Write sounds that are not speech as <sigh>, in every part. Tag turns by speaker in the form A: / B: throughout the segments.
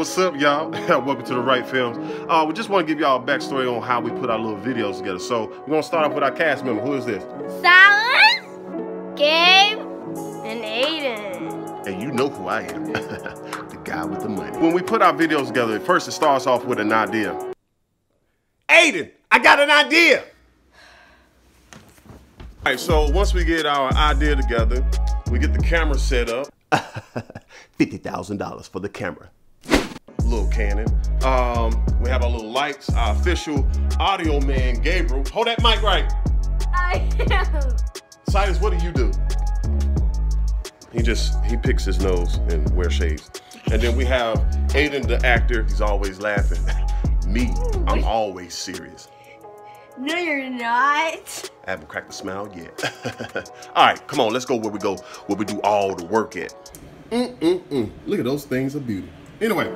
A: What's up, y'all? <laughs> Welcome to the Wright Films. Uh, we just want to give y'all a backstory on how we put our little videos together. So we're gonna start off with our cast member. Who is this?
B: Silas, Gabe, and Aiden.
A: And you know who I am, <laughs> the guy with the money. When we put our videos together, first it starts off with an idea. Aiden, I got an idea. All right, so once we get our idea together, we get the camera set up. <laughs> $50,000 for the camera. Little Canon. Um, we have our little lights, our official audio man, Gabriel. Hold that mic right.
B: I am.
A: Silas, what do you do? He just, he picks his nose and wears shades. And then we have Aiden, the actor. He's always laughing. <laughs> Me, I'm always serious.
B: No, you're not.
A: I haven't cracked a smile yet. <laughs> all right, come on, let's go where we go, where we do all the work at. Mm-mm-mm. Look at those things of beauty. Anyway,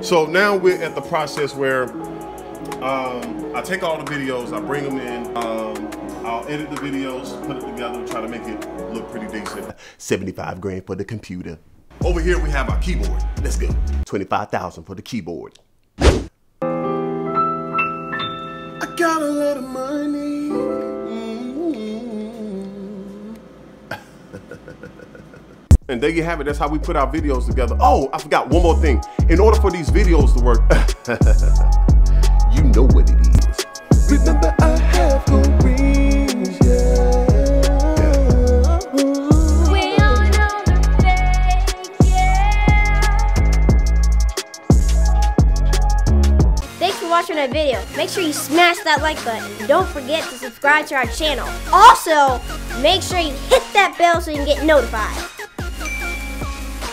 A: so now we're at the process where um, I take all the videos, I bring them in, um, I'll edit the videos, put it together, try to make it look pretty decent. 75 grand for the computer. Over here we have our keyboard. Let's go. 25,000 for the keyboard. I got a lot of money. <laughs> and there you have it. That's how we put our videos together. Oh, I forgot one more thing. In order for these videos to work, <laughs> you know what it is. Remember, I have no rings, yeah.
B: We all know the fake, yeah. Thanks for watching our video. Make sure you smash that like button. And don't forget to subscribe to our channel. Also, make sure you hit that bell so you can get notified.